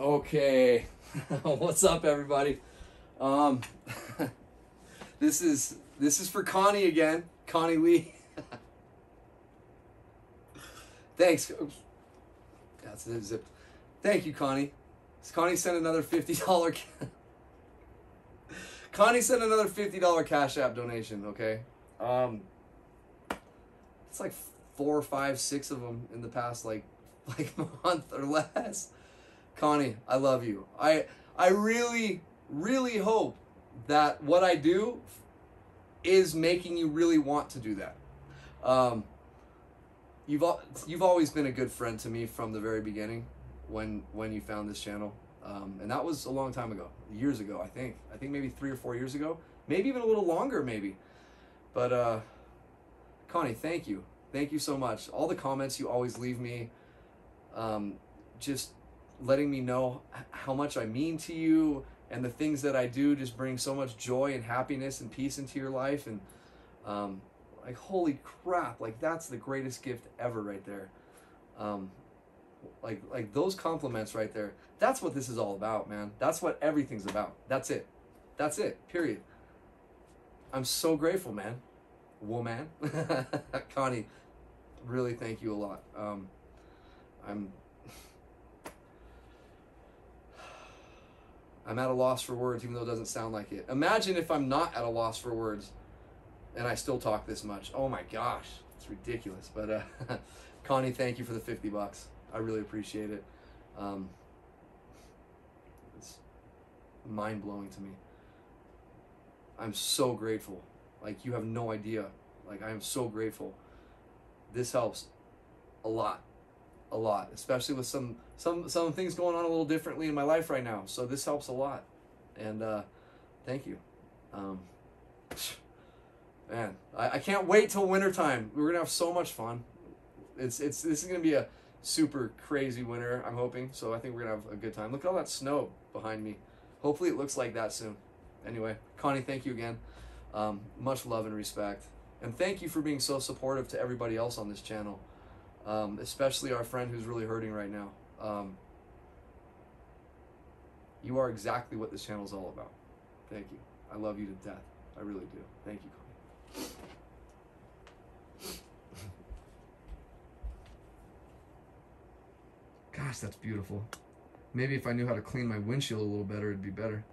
Okay, what's up, everybody? Um, this is this is for Connie again, Connie Lee. Thanks. That's it. Zip. Thank you, Connie. Connie sent another fifty dollar. Connie sent another fifty dollar Cash App donation. Okay, um, it's like four, five, six of them in the past like like month or less. Connie, I love you. I I really really hope that what I do is making you really want to do that. Um, you've you've always been a good friend to me from the very beginning when when you found this channel. Um, and that was a long time ago, years ago, I think. I think maybe three or four years ago, maybe even a little longer, maybe. But uh, Connie, thank you, thank you so much. All the comments you always leave me, um, just letting me know how much I mean to you, and the things that I do just bring so much joy and happiness and peace into your life. And um, like, holy crap, like that's the greatest gift ever, right there. Um, like like those compliments right there that's what this is all about man. That's what everything's about. That's it. That's it period. I'm so grateful man. Woman. Connie really thank you a lot. Um i'm i'm at a loss for words even though it doesn't sound like it imagine if i'm not at a loss for words and i still talk this much oh my gosh it's ridiculous but uh connie thank you for the 50 bucks I really appreciate it. Um, it's mind blowing to me. I'm so grateful. Like you have no idea. Like I am so grateful. This helps a lot, a lot, especially with some some some things going on a little differently in my life right now. So this helps a lot, and uh, thank you. Um, man, I, I can't wait till wintertime. We're gonna have so much fun. It's it's this is gonna be a super crazy winter, I'm hoping. So I think we're to have a good time. Look at all that snow behind me. Hopefully it looks like that soon. Anyway, Connie, thank you again. Um, much love and respect. And thank you for being so supportive to everybody else on this channel, um, especially our friend who's really hurting right now. Um, you are exactly what this channel is all about. Thank you. I love you to death. I really do. Thank you, Connie. Gosh, that's beautiful. Maybe if I knew how to clean my windshield a little better, it'd be better.